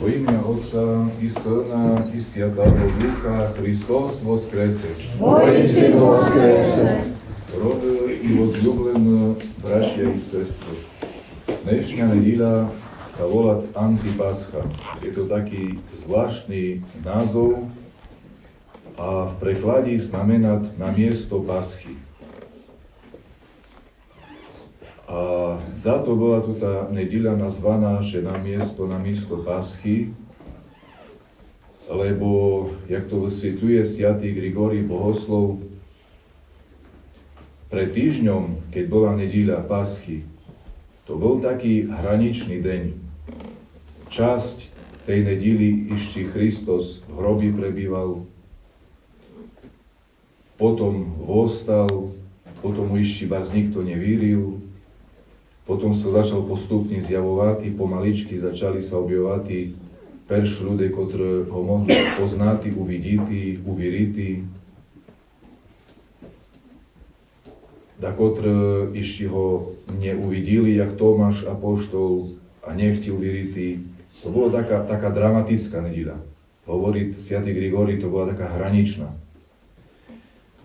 Во имя Отца и Сына и Святого Духа Христос воскресе. Воистину воскресе. Роби і возлюблені братья і сестри. Dnešná nedíľa sa volá Antipascha. Je to taký zvláštny názov a v preklade znamená na miesto paschy. A za to bola tu tá nedíľa nazvaná, že na miesto, na miesto paschy, lebo, jak to vysvetľuje Sviatý Grigori Bohoslov, pred týždňom, keď bola nedíľa paschy, to bol taký hraničný deň. Časť tej nedíly ešte Kristus v hrobi prebýval, potom vostal, potom mu ešte vás nikto nevíril, potom sa začal postupne zjavovať, pomaličky začali sa objavovať perš ľudia, ktorí ho mohli poznať, uvidieť, uveriť. Da ktorí ešte ho neuvideli, jak Tomáš apoštol a nechtil veriť. To bolo taká, taká dramatická nedela. Hovorí Sviatý Grigori, to bola taká hraničná.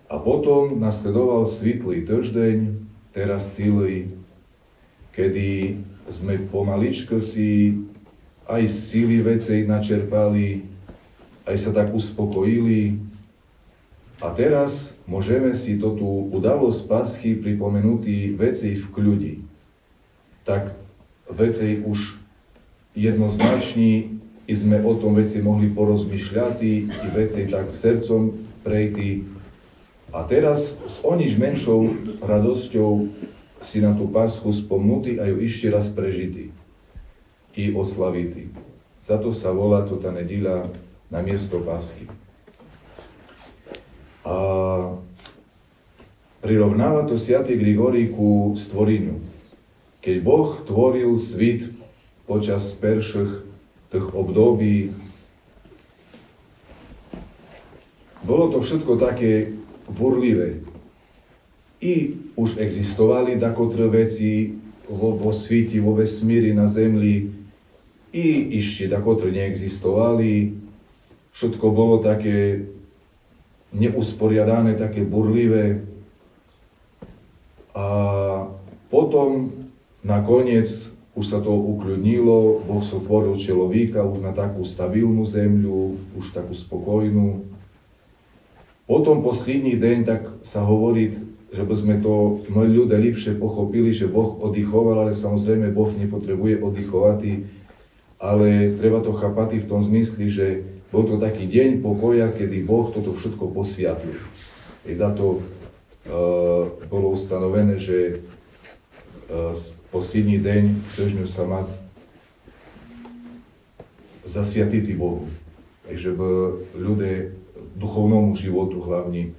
A potom nasledoval svitlý týždeň, teraz celý kedy sme pomaličko si aj síly veci načerpali, aj sa tak uspokojili. A teraz môžeme si to tú udalosť paschy pripomenúť veci v kľudi. Tak veci už jednoznačne i sme o tom veci mohli porozmýšľať i veci tak srdcom prejty. A teraz s o nič menšou radosťou si na tú paschu spomnutý a ju ešte raz prežitý i oslavitý. Za to sa volá to tá nedíľa na miesto paschy. A prirovnáva to Sviatý Grigorí ku stvoreniu. Keď Boh tvoril svit počas perších tých období, bolo to všetko také burlivé, i už existovali takotre veci vo, vo sviti, vo vesmíri, na Zemli, i ešte takotre neexistovali. Všetko bolo také neusporiadané, také burlivé. A potom nakoniec už sa to ukľudnilo, Boh sotvoril človeka už na takú stabilnú zemľu, už takú spokojnú. Potom posledný deň tak sa hovorí, že by sme to my ľudia lepšie pochopili, že Boh oddychoval, ale samozrejme Boh nepotrebuje oddychovať, ale treba to chápať v tom zmysli, že bol to taký deň pokoja, kedy Boh toto všetko posviatil. I za to uh, bolo ustanovené, že uh, posledný deň týždňu sa má zasviatiť Bohu. Takže by ľudia duchovnomu životu hlavne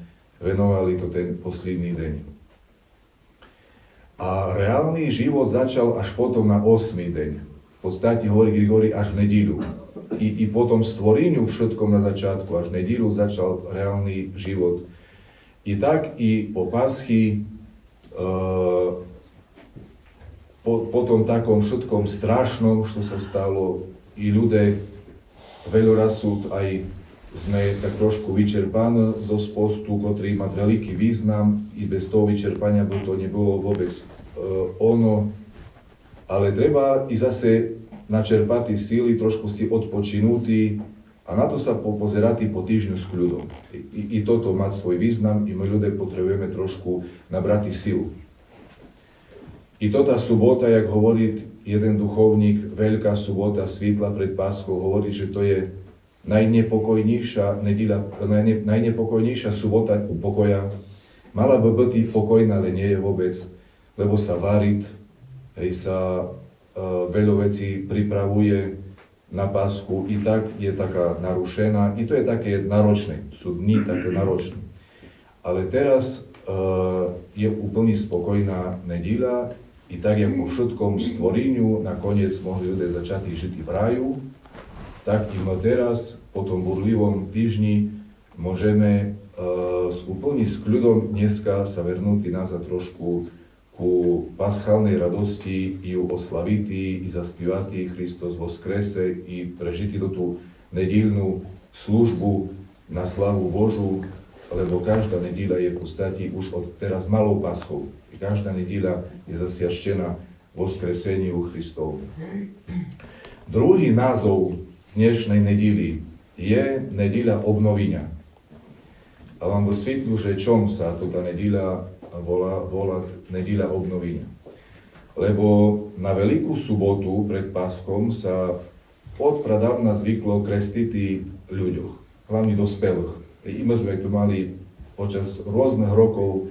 venovali to ten posledný deň. A reálny život začal až potom na 8. deň. V podstate hovorí Grigori až v nedílu. I, I po tom stvoreniu všetkom na začiatku, až v nedílu začal reálny život. I tak i po paschy, e, po, po tom takom všetkom strašnom, čo sa stalo, i ľudia veľa sú aj sme tak trošku vyčerpaní zo spostu, ktorý má veľký význam, i bez toho vyčerpania by to nebolo vôbec uh, ono. Ale treba i zase načerpať síly, trošku si odpočinutí a na to sa pozerať po týždňu s kľudom. I, I toto má svoj význam, i my ľudia potrebujeme trošku nabrať silu. I to tá subota, jak hovorí jeden duchovník, veľká subota, svítla pred Páschou, hovorí, že to je najnepokojnejšia nedíľa, najne, najnepokojnejšia subota pokoja. Mala by byť pokojná, ale nie je vôbec, lebo sa variť, hej, sa uh, veľa vecí pripravuje na pásku, i tak je taká narušená, i to je také náročné, sú dni také náročné. Ale teraz uh, je úplne spokojná nedíľa, i tak, ako po všetkom stvoreniu, nakoniec mohli ľudia začať žiť v raju, tak i my teraz, po tom burlivom týždni, môžeme uh, s úplne s kľudom dneska sa vernúť nazad trošku ku paschálnej radosti ju oslavitý i zaspívatý Hristos vo skrese i prežitý do tú nedílnú službu na slavu Božu, lebo každá nedíľa je v podstate už od teraz malou paschou. I každá nedíľa je zasiaštená vo skreseniu Christov. Druhý názov dnešnej nedíly je nedíľa obnovenia. A vám vysvetľu, že čom sa tá nedíľa volá, volá nedíľa obnovenia. Lebo na Veľkú sobotu pred Páskom sa od pradávna zvyklo krestiť ľuďoch, hlavne dospelých. I my sme tu mali počas rôznych rokov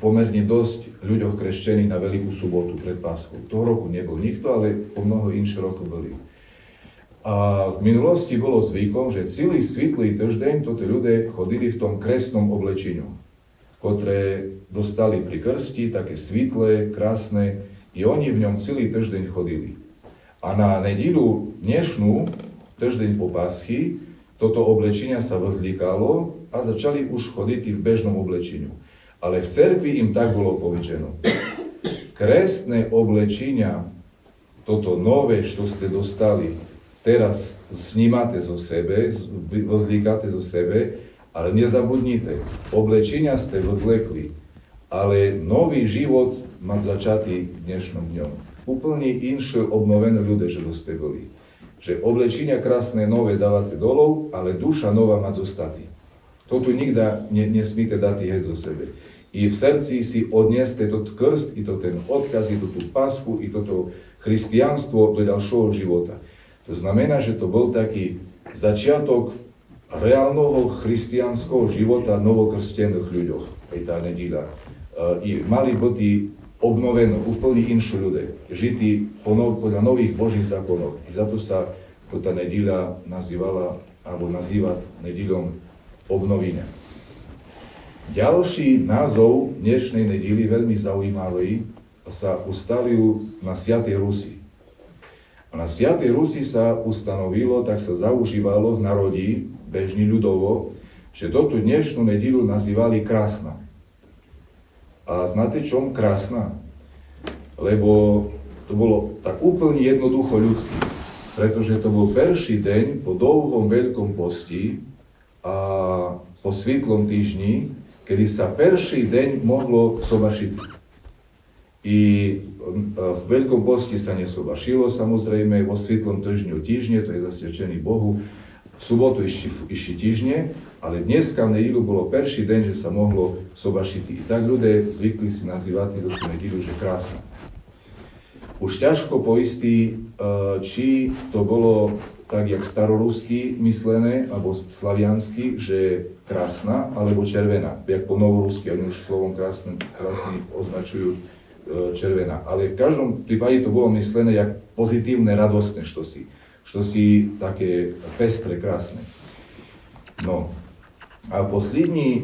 pomerne dosť ľuďoch kreštených na Veľkú sobotu pred Páskou. Toho roku nebol nikto, ale po mnoho inších rokov boli. A v minulosti bolo zvykom, že celý svitlý týždeň toto ľudia chodili v tom kresnom oblečeniu, ktoré dostali pri krsti, také svitlé, krásne, i oni v ňom celý týždeň chodili. A na nedílu dnešnú, týždeň po Paschy, toto oblečenia sa vzlikalo a začali už chodiť v bežnom oblečeniu. Ale v cerkvi im tak bolo povečeno. Kresné oblečenia, toto nové, čo ste dostali, teraz snímate zo sebe, vzlíkate zo sebe, ale nezabudnite, oblečenia ste vzlekli, ale nový život mať začatý dnešnom dňom. Úplne inšie obnovené ľudia, že ste boli. Že oblečenia krásne nové dávate dolov, ale duša nová mať zostati. To tu nikda nesmíte dať heď zo sebe i v srdci si odnieste to krst, i to ten odkaz, i to tú pasku, i toto chrystianstvo do ďalšieho života. To znamená, že to bol taký začiatok reálneho chrystianského života novokrstených ľuďoch, aj tá nedíľa. I mali byť obnovené, úplne inšie ľudia, žití podľa nových božích zákonov. I za to sa tá nedíľa nazývala, alebo nazývať nedíľom obnovenia. Ďalší názov dnešnej nedíly, veľmi zaujímavý, sa ustalil na Sviatej Rusi. A na Sviatej Rusi sa ustanovilo, tak sa zaužívalo v národí, bežný ľudovo, že toto dnešnú nedílu nazývali krásna. A znáte čom krásna? Lebo to bolo tak úplne jednoducho ľudský. Pretože to bol prvý deň po dlhom veľkom posti a po svitlom týždni, kedy sa perší deň mohlo sobašiť. I e, v Veľkom poste sa nesobašilo, samozrejme, vo Svitlom týždňu týždne, to je zasvedčený Bohu, v sobotu išli, išli týždne, ale dneska v nedílu bolo perší deň, že sa mohlo sobašiť. I tak ľudia zvykli si nazývať túto nedílu, že krásna. Už ťažko poistí, e, či to bolo tak jak starorusky myslené, alebo slaviansky, že krásna alebo červená. Jak po novorusky, oni už slovom krásny, krásny červená. Ale v každom prípade to bolo myslené jak pozitívne, radostné štosi. Štosi také pestre, krásne. No. A poslední e,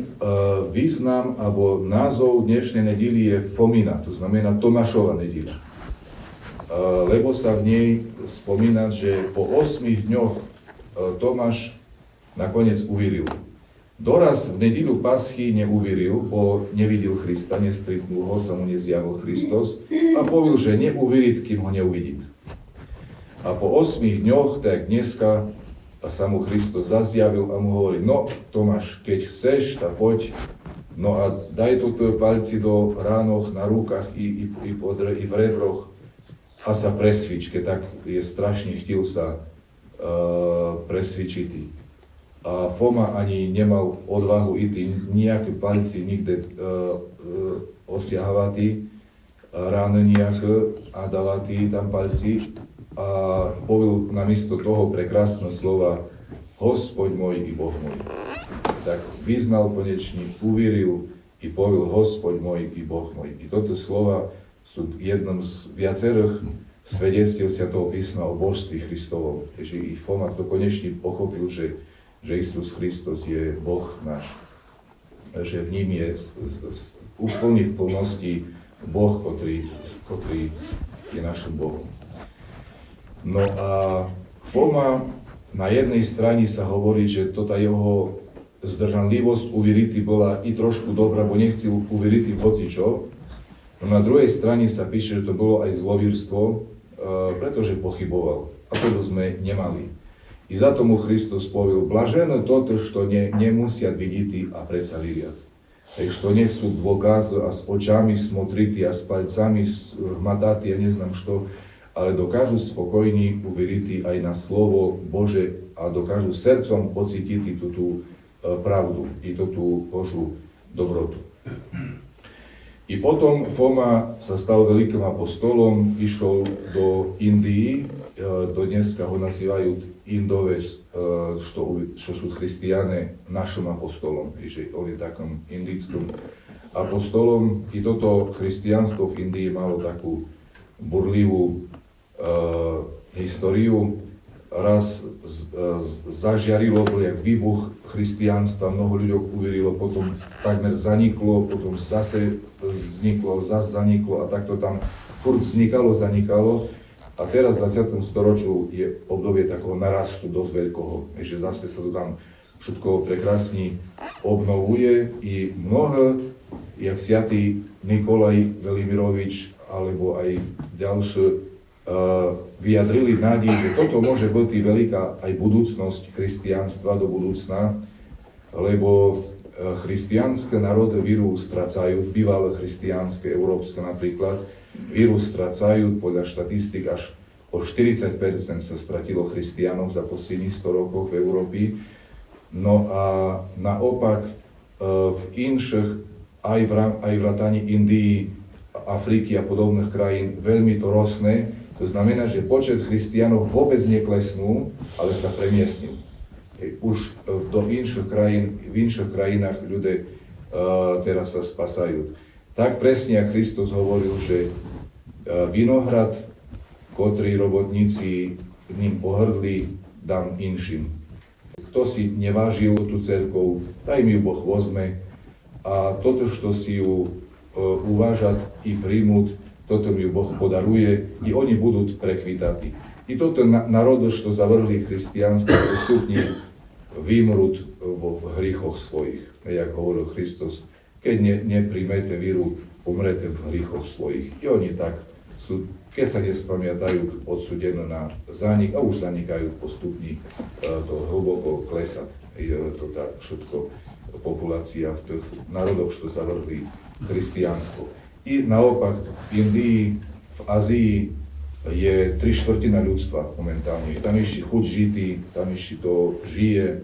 význam alebo názov dnešnej nedíly je Fomina, to znamená Tomášova nedíla lebo sa v nej spomína, že po 8 dňoch e, Tomáš nakoniec uveril. Doraz v nedílu Paschy neuveril, bo nevidel Krista, nestretnul ho, sa mu nezjavil Kristus a povil, že neuveriť, kým ho neuvidí. A po 8 dňoch, tak dneska sa mu Kristus zazjavil a mu hovorí, no Tomáš, keď chceš, tak poď, no a daj tu palci do ránoch, na rukách i, i, i, pod, i v rebroch, a sa presvič, keď tak je strašne chtil sa uh, presvičiť. A Foma ani nemal odvahu ísť nejaké palci nikde uh, uh, osiahavati, rány nejaké a dávati tam palci a povil namiesto toho prekrásne slova Hospod môj i Boh môj. Tak vyznal konečne, uveril i povil Hospod môj i Boh môj. I toto slova sú jednom z viacerých svedectiev Svetého písma o božství Kristovom. Takže i Foma to konečne pochopil, že, že Isus Kristus je Boh náš. Že v ním je úplne v plnosti Boh, ktorý, ktorý je našim Bohom. No a Foma na jednej strane sa hovorí, že tota jeho zdržanlivosť uveriť bola i trošku dobrá, bo nechcel uveriť hoci čo, No na druhej strane sa píše, že to bolo aj zlovírstvo, e, pretože pochyboval. A to sme nemali. I za tomu Hristos povil, blažené toto, što ne, nemusia vidieť a predsa vyviať. Hej, što nechcú dôkaz a s očami smotriti a s palcami hmatati a neznám što, ale dokážu spokojní uveriť aj na slovo Bože a dokážu srdcom pocítiť tú, tú e, pravdu i tú, tú Božú dobrotu. I potom Foma sa stal veľkým apostolom, išiel do Indii, e, do dneska ho nazývajú Indove, što, što su hristijane našim apostolom, že on je takom indickom apostolom i toto hristijanstvo v Indiji malo takú burlivú uh, históriu. Raz z, uh, zažiarilo, bol jak výbuch hristijanstva, mnoho ľudí uverilo, potom takmer zaniklo, potom zase vzniklo, zase zaniklo a takto tam furt vznikalo, zanikalo. A teraz v 20. storočiu je obdobie takého narastu dosť veľkoho, že zase sa to tam všetko prekrásne obnovuje i mnohé, jak sviatý Nikolaj Velimirovič alebo aj ďalšie, uh, vyjadrili nádej, že toto môže byť veľká aj budúcnosť christianstva do budúcna, lebo uh, christianské národy víru stracajú, bývalé christianské, európske napríklad, vírus strácajú podľa štatistik až o 40 sa stratilo christianov za posledných 100 rokov v Európe. No a naopak e, v inších, aj v, aj v ratani Indii, Afriky a podobných krajín veľmi to rosne. To znamená, že počet christianov vôbec neklesnú, ale sa premiestnil. Už do inších krajín, v inších krajinách ľudia uh, teraz sa spasajú. Tak presne, ako Kristus hovoril, že vinohrad, ktorý robotníci ním pohrdli, dám inším. Kto si nevážil tú cerkov, daj mi ju Boh vozme a toto, čo si ju e, uvážať i príjmuť, toto mi ju Boh podaruje i oni budú prekvitati. I toto národ, čo zavrhli christianstvo, postupne vymrúť vo v hríchoch svojich. Jak hovoril Kristus, keď ne, nepríjmete víru, umrete v hríchoch svojich. I oni tak sú, keď sa nespamiatajú, odsudené na zanik a už zanikajú postupne, to hlboko klesať. Je to tak všetko populácia v tých národoch, čo zavrhli christianstvo. I naopak v Indii, v Azii je tri štvrtina ľudstva momentálne. Tam ešte chuť žitý, tam ešte to žije,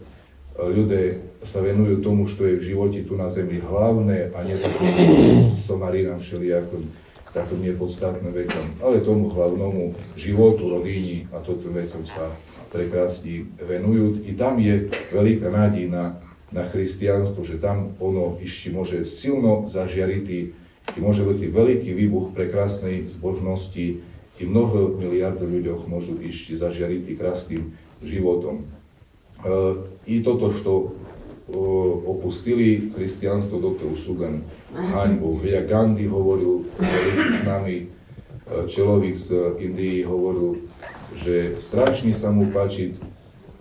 ľudia sa venujú tomu, čo je v živote tu na zemi hlavné a nie takým somarinám všelijakom takým nepodstatným vecam, ale tomu hlavnomu životu, rodíni a toto vecom sa prekrásne venujú. I tam je veľká nádej na, na christianstvo, že tam ono ešte môže silno zažiariť i môže byť veľký výbuch prekrásnej zbožnosti i mnoho miliard ľuďoch môžu ešte zažiariť krásnym životom. E, I toto, čo opustili hristijanstvo, to už sú len haňbou. Ja Gandhi hovoril, známy e, človek z Indii hovoril, že strašne sa mu páči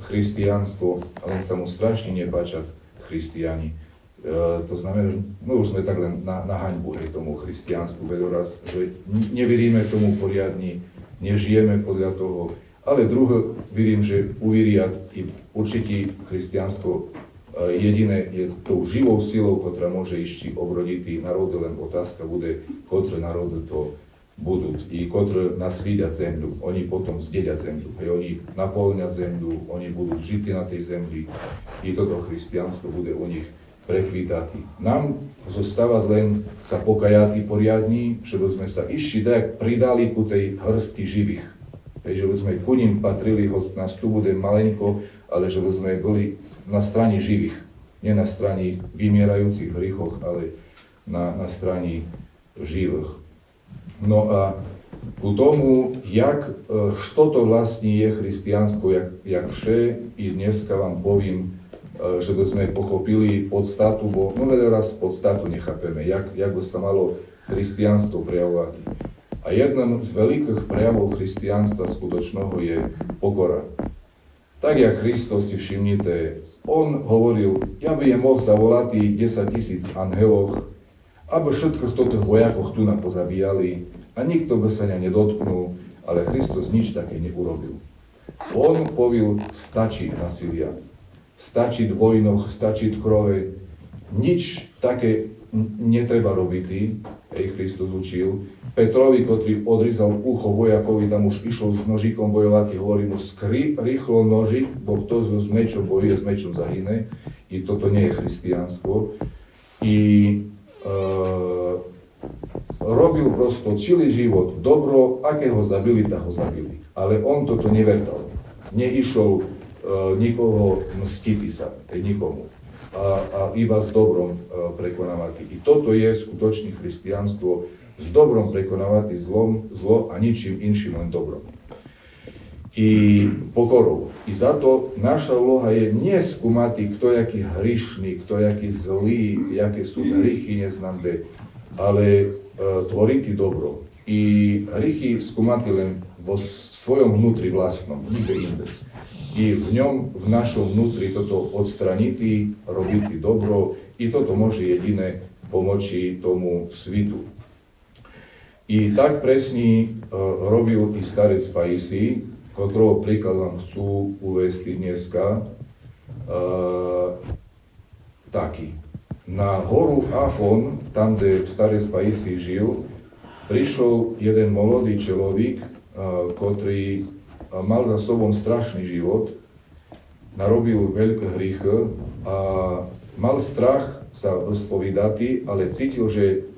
christianstvo, ale sa mu strašne nepáčať christiani. E, to znamená, že my už sme tak len na, na haňbu aj tomu christianstvu veľoraz, že neveríme tomu poriadne, nežijeme podľa toho, ale druhé, verím, že uviria i určitý christianstvo Jediné je tou živou silou, ktorá môže ešte obrodiť národy, len otázka bude, ktoré národy to budú i ktoré nasvíďať zemľu. Oni potom zdedia zemľu. Hej, oni naplňa zemľu, oni budú žity na tej zemli. I toto christianstvo bude u nich prekvítať. Nám zostávať len sa pokajati poriadní, že sme sa ešte tak pridali ku tej hrstky živých. Hej, že sme ku ním patrili, hoď nás tu bude malenko, ale že sme boli na strane živých. Nie na strane vymierajúcich hrychoch, ale na, na strane živých. No a ku tomu, jak, što to vlastne je christianstvo, jak, jak vše, i dneska vám povím, že by sme pochopili podstatu, bo no veľa raz podstatu nechápeme, jak, jak by sa malo christianstvo prejavovať. A jedným z veľkých prejavov christianstva skutočného je pokora. Tak jak Kristus si všimnite, on hovoril, ja by je mohol zavolať 10 tisíc angelov, aby všetko toto vojakoch tu nám pozabíjali a nikto by sa ňa nedotknul, ale Kristus nič také neurobil. On povil, stačí nasilia, stačí dvojnoch, stačí krove, nič také netreba robiť, hej, Kristus učil. Petrovi, ktorý odrizal ucho vojakovi, tam už išiel s nožikom bojovať, hovorí mu, skry, rýchlo nožik, bo kto s mečom bojuje, s mečom zahyne. I toto nie je christianstvo. I e, robil prosto celý život dobro, aké zabili, tak ho zabili. Ale on toto nevertal. Neišiel e, nikoho mstiť sa, nikomu a, a iba s dobrom e, prekonávať. I toto je skutočné christianstvo, s dobrom prekonávať zlom, zlo a ničím inším len dobrom. I pokorou. I za to naša úloha je neskúmať, kto je aký hrišný, kto zlý, aké sú hrychy, neznám kde, ale e, tvoriť dobro. I hrychy skúmať len vo svojom vnútri vlastnom, nikde inde i v ňom, v našom vnútri toto odstraniť, robiť dobro i toto môže jediné pomoci tomu svitu. I tak presne robil i starec Paisi, ktorého príklad vám chcú uvesti dneska, uh, taký. Na horu Afon, tam, kde starec Paisi žil, prišiel jeden molodý človek, uh, ktorý mal za sobom strašný život, narobil veľké hriechy a mal strach sa vyspovedať, ale cítil, že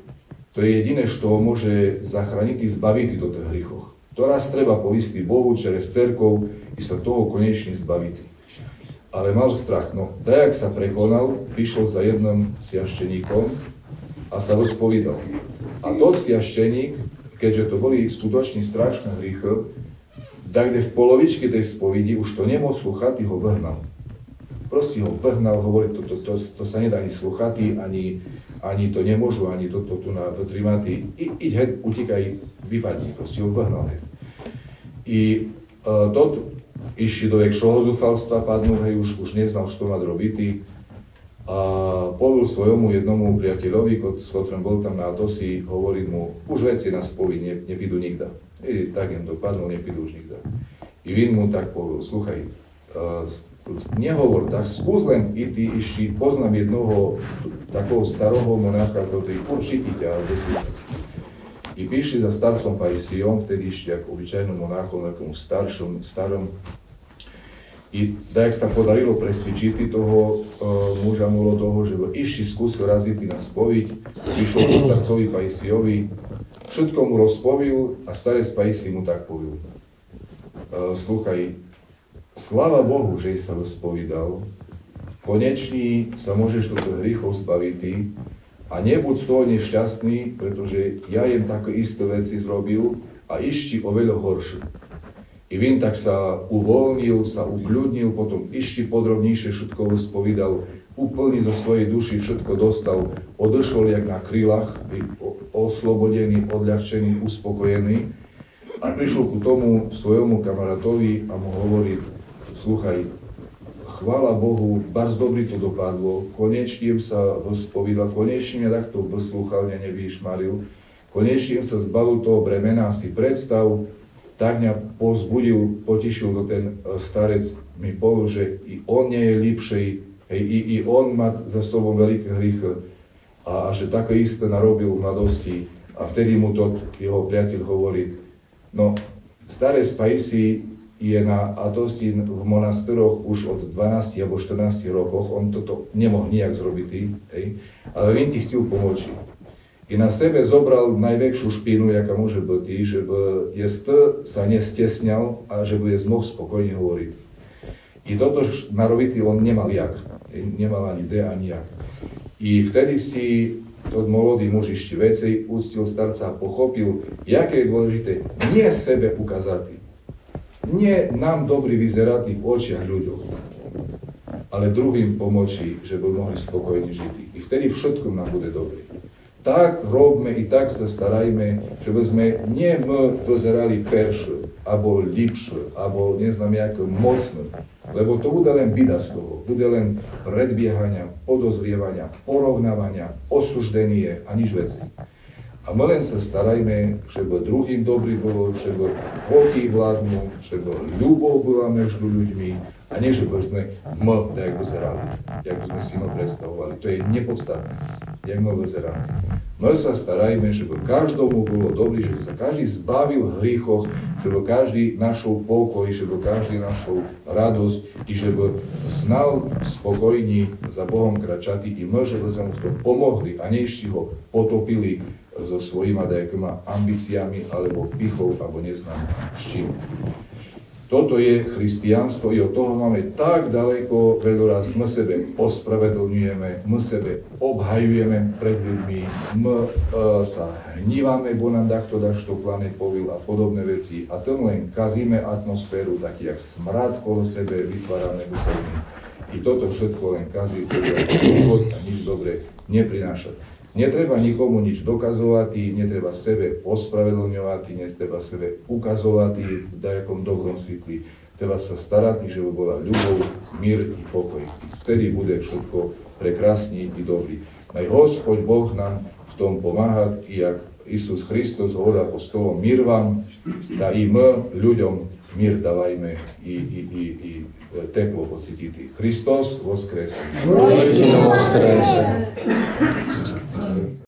to je jediné, čo ho môže zachrániť i zbaviť do tých hriechov. To raz treba povistý Bohu čerez cerkov i sa toho konečne zbaviť. Ale mal strach. No, tak sa prekonal, prišiel za jedným siašteníkom a sa vyspovedal. A to siašteník, keďže to boli skutočne strašné hriechy, tak kde v polovičke tej spovedi už to nemohol slúchať, ho vrhnal. Proste ho vrhnal, hovorí, to, to, to, to sa nedá ani slúchať, ani, ani to nemôžu, ani toto tu na vytrimatý. I, iď heď, utekaj, vypadni, proste ho vrhnal heď. I uh, tot išli do väčšieho zúfalstva, padnú, hej, už, už neznal, čo má robiť. A povil svojmu jednomu priateľovi, s ktorým bol tam na si hovorí mu, už veci na spovi ne, nepídu nikda. I tak jen dopadnú, nepídu už nikda. I vin mu tak povedal, sluchaj, uh, nehovor, tak skús len i ty ešte poznám jednoho takého staroho monácha, ktorý určite ťa. I prišli za starcom Paisijom, vtedy ešte ako obyčajným monáchom, takom staršom, starom. I tak sa podarilo presvedčiť toho uh, muža molodého, že išli skúsil raziť na spoviť, prišiel ku starcovi Paisijovi, Všetko mu rozpovil a starec Paisi mu tak povil. E, Slúchaj, sláva Bohu, že sa rozpovídal, konečne sa môžeš toto hriechov zbaviť a nebuď z toho nešťastný, pretože ja jem také isté veci zrobil a ešte oveľa horšie. I vin tak sa uvoľnil, sa ukľudnil, potom ešte podrobnejšie všetko vyspovídal, úplne zo svojej duši všetko dostal, odošol jak na krylách, oslobodený, odľahčený, uspokojený. A prišiel ku tomu svojmu kamarátovi a mu hovorí, sluchaj, chvála Bohu, bardzo dobrý to dopadlo, konečne sa vyspovídal, konečne mňa takto vyslúchal, mňa nevyšmaril, konečne sa zbavil toho bremena, si predstav, tak mňa pozbudil, potišil do ten e, starec, mi povedal, že i on nie je lepší, hej, i, i on má za sobou veľké hriechy, a, a že také isté narobil v mladosti. A vtedy mu to jeho priateľ hovorí, no staré Spajsi je na Atosti v monastéroch už od 12 alebo 14 rokoch, on toto nemohol nijak zrobiť, hej, ale on ti chcel pomôcť. I na sebe zobral najväčšiu špínu, jaká môže byť, že by jest sa nestesňal a že bude zmoh spokojne hovoriť. I toto narobiť on nemal jak, nemal ani D, ani jak. I vtedy si to mladý muž ešte veci úctil starca a pochopil, jaké je dôležité nie sebe ukázať, nie nám dobrý vyzerať v očiach ľuďom, ale druhým pomoci, že by mohli spokojne žiť. I vtedy všetko nám bude dobre. Tak robme i tak sa starajme, že by sme nie my vyzerali peršie, alebo lepšie, alebo neznám, jak mocné. Lebo to bude len bida z toho. Bude len predbiehania, podozrievania, porovnávania, osuždenie a nič veci. A my len sa starajme, żeby druhým dobrý bolo, żeby voľký vládnu, żeby ľubov bola medzi ľuďmi, a nie, že sme my, jak vyzerali, jak sme si my predstavovali. To je nepodstatné, jak my vyzerali. My sa starajme, żeby každému bolo dobrý, żeby sa každý zbavil hríchoch, żeby každý našol pokoj, żeby každý našol radosť i żeby znal spokojní za Bohom kračati i my, żeby sme mu v pomohli a nie ho potopili so svojimi nejakými ambíciami alebo pichou alebo neznám s čím. Toto je christianstvo i od toho máme tak daleko, veľa raz my sebe ospravedlňujeme, my sebe obhajujeme pred ľuďmi, my e, sa hníváme, bo nám takto daš to planet povil a podobné veci a tomu len kazíme atmosféru, taký jak smrad kolo sebe vytvárame duchovný. I toto všetko len kazí, to je a nič dobre neprináša. Netreba nikomu nič dokazovať, netreba sebe ospravedlňovať, netreba sebe ukazovať v dajakom dobrom svitli. Treba sa starať, že by bola ľubov, mír i pokoj. Vtedy bude všetko prekrásny i dobrý. Naj Hospod Boh nám v tom pomáhať, i jak Isus Hristos hovorí apostolom, mír vám, da i my ľuďom mír dávajme i, i, i, i teplo pocititi. Hristos voskres. Hristos voskres. Amém.